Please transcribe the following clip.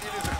it is a